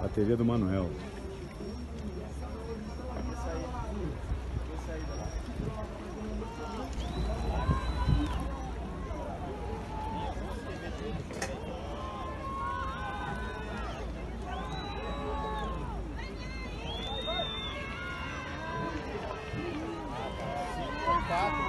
Bateria é do Manuel. Quatro.